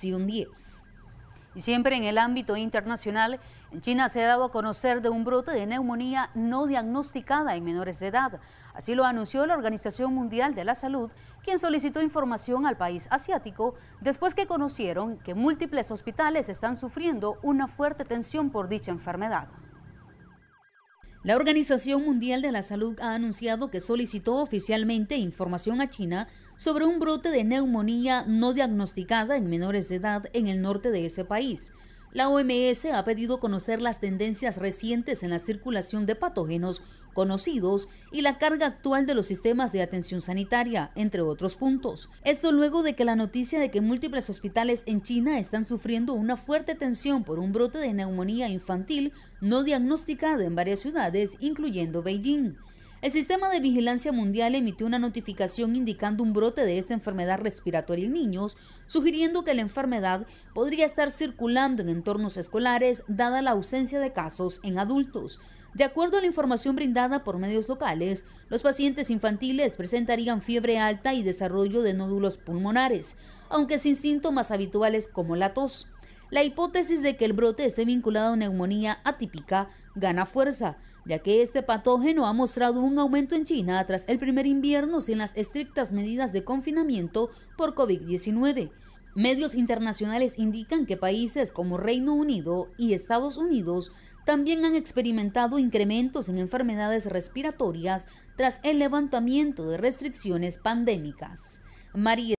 10. Y siempre en el ámbito internacional, en China se ha dado a conocer de un brote de neumonía no diagnosticada en menores de edad. Así lo anunció la Organización Mundial de la Salud, quien solicitó información al país asiático después que conocieron que múltiples hospitales están sufriendo una fuerte tensión por dicha enfermedad. La Organización Mundial de la Salud ha anunciado que solicitó oficialmente información a China sobre un brote de neumonía no diagnosticada en menores de edad en el norte de ese país. La OMS ha pedido conocer las tendencias recientes en la circulación de patógenos conocidos y la carga actual de los sistemas de atención sanitaria, entre otros puntos. Esto luego de que la noticia de que múltiples hospitales en China están sufriendo una fuerte tensión por un brote de neumonía infantil no diagnosticada en varias ciudades, incluyendo Beijing. El Sistema de Vigilancia Mundial emitió una notificación indicando un brote de esta enfermedad respiratoria en niños, sugiriendo que la enfermedad podría estar circulando en entornos escolares dada la ausencia de casos en adultos. De acuerdo a la información brindada por medios locales, los pacientes infantiles presentarían fiebre alta y desarrollo de nódulos pulmonares, aunque sin síntomas habituales como la tos. La hipótesis de que el brote esté vinculado a neumonía atípica gana fuerza, ya que este patógeno ha mostrado un aumento en China tras el primer invierno sin las estrictas medidas de confinamiento por COVID-19. Medios internacionales indican que países como Reino Unido y Estados Unidos también han experimentado incrementos en enfermedades respiratorias tras el levantamiento de restricciones pandémicas. María